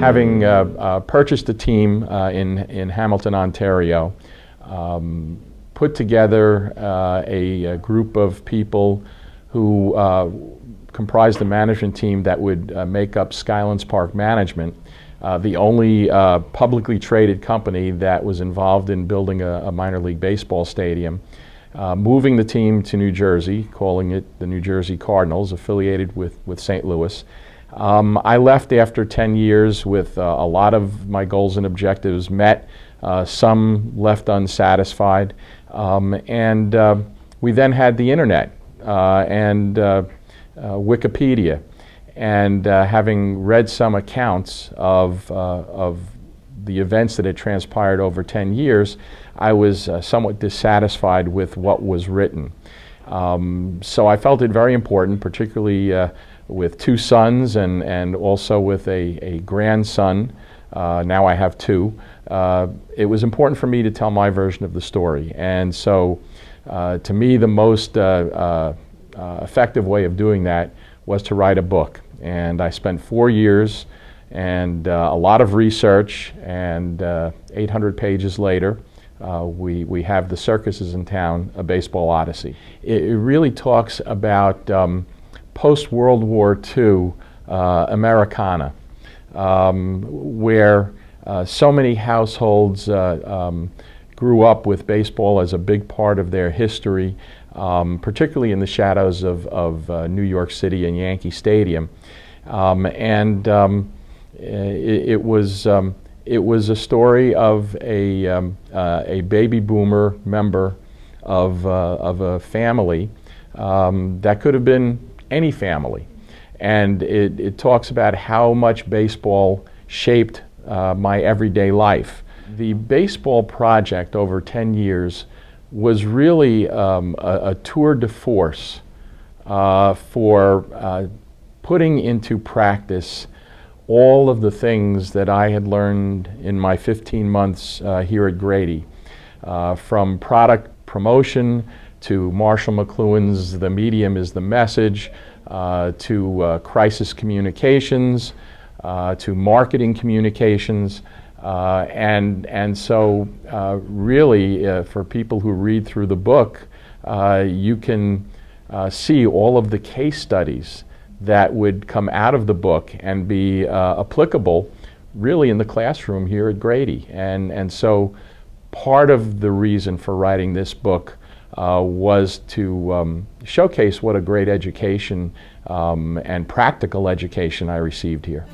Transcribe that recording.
Having uh, uh, purchased a team uh, in, in Hamilton, Ontario, um, put together uh, a, a, group of people who uh, comprised the management team that would uh, make up Skylands Park Management, the only publicly traded company that was involved in building a, a minor league baseball stadium. Uh, moving the team to New Jersey, calling it the New Jersey Cardinals, affiliated with, with St. Louis. Um, I left after 10 years with uh, a lot of my goals and objectives met, uh, some left unsatisfied, um, and uh, we then had the internet uh, and uh, Wikipedia. And having read some accounts of, of the events that had transpired over 10 years, I was somewhat dissatisfied with what was written. Um, so I felt it very important, particularly with two sons and, and also with a, a grandson. Uh, now I have two. Uh, it was important for me to tell my version of the story. And so, uh, to me, the most uh, uh, uh, effective way of doing that was to write a book. And I spent four years and a lot of research, and 800 pages later, we, we have The Circus Is in Town, A Baseball Odyssey. It, it really talks about um, post World War II uh, Americana, um, where uh, so many households uh, um, grew up with baseball as a big part of their history, um, particularly in the shadows of, of uh, New York City and Yankee Stadium. Um, and um, it, it, was um, it was a story of a, um, uh, a baby boomer member of, uh, of a family um, that could have been any family. And it, it talks about how much baseball shaped uh, my everyday life. The baseball project over 10 years was really um, a, a, tour de force uh, for uh, putting into practice all of the things that I had learned in my 15 months uh, here at Grady, uh, from product promotion to Marshall McLuhan's The Medium is the Message, uh, to uh, crisis communications, uh, to marketing communications. Uh, and, and so, really, for people who read through the book, you can see all of the case studies that would come out of the book and be applicable really in the classroom here at Grady. And, and so, part of the reason for writing this book uh, was to um, showcase what a great education um, and practical education I received here.